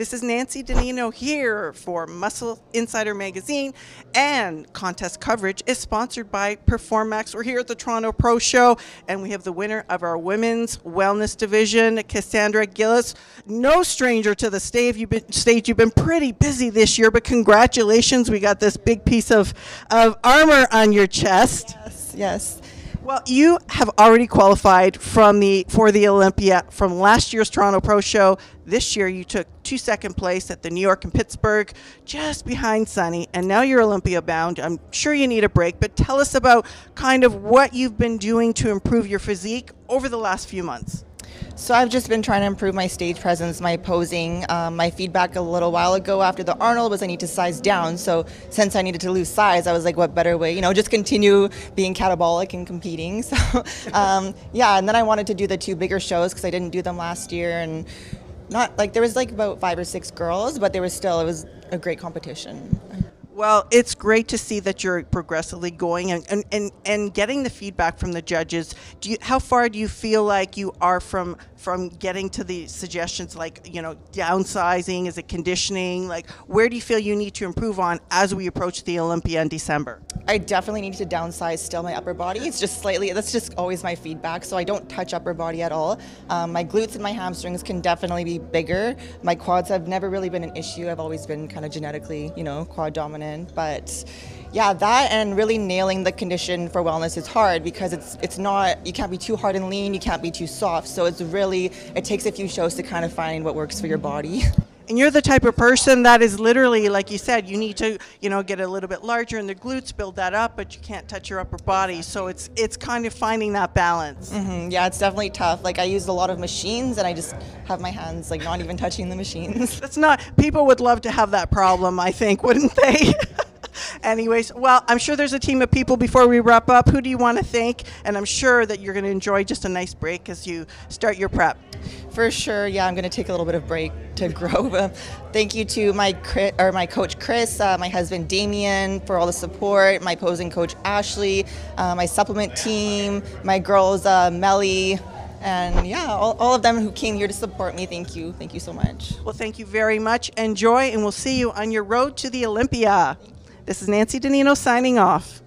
This is Nancy Di Nino here for Muscle Insider Magazine, and contest coverage is sponsored by Performax. We're here at the Toronto Pro Show, and we have the winner of our women's wellness division, Kassandra Gillis. No stranger to the stage. You've been, stage. You've been pretty busy this year, but congratulations. We got this big piece of, of armor on your chest. Yes, yes. Well, you have already qualified from the for the Olympia from last year's Toronto Pro Show. This year, you took two second place at the New York and Pittsburgh, just behind Sunny, and now you're Olympia bound. I'm sure you need a break, but tell us about kind of what you've been doing to improve your physique over the last few months. So I've just been trying to improve my stage presence, my posing. Um, my feedback a little while ago after the Arnold was I need to size down. So since I needed to lose size, I was like, what better way? You know, just continue being catabolic and competing. So um, yeah, and then I wanted to do the two bigger shows because I didn't do them last year and not like there was like about five or six girls, but there was still it was a great competition. Well, it's great to see that you're progressively going and, and, and, and getting the feedback from the judges. Do you, how far do you feel like you are from from getting to the suggestions like, you know, downsizing? Is it conditioning? Like, where do you feel you need to improve on as we approach the Olympia in December? I definitely need to downsize still my upper body. It's just slightly, that's just always my feedback. So I don't touch upper body at all. Um, my glutes and my hamstrings can definitely be bigger. My quads have never really been an issue. I've always been kind of genetically, you know, quad dominant. But yeah, that and really nailing the condition for wellness is hard because it's it's not you can't be too hard and lean, you can't be too soft. So it's really it takes a few shows to kind of find what works for your body. And you're the type of person that is literally, like you said, you need to, you know, get a little bit larger in the glutes, build that up, but you can't touch your upper body. So it's it's kind of finding that balance. Mm-hmm. Yeah, it's definitely tough. Like I use a lot of machines, and I just have my hands like not even touching the machines. That's not. People would love to have that problem. I think, wouldn't they? Anyways, well, I'm sure there's a team of people before we wrap up. Who do you want to thank? And I'm sure that you're going to enjoy just a nice break as you start your prep. For sure, yeah, I'm going to take a little bit of break to grow. thank you to my or my coach Chris, uh, my husband Damien for all the support, my posing coach Ashley, uh, my supplement team, my girls uh, Melly, and yeah, all, all of them who came here to support me. Thank you, thank you so much. Well, thank you very much. Enjoy, and we'll see you on your road to the Olympia. This is Nancy Di Nino signing off.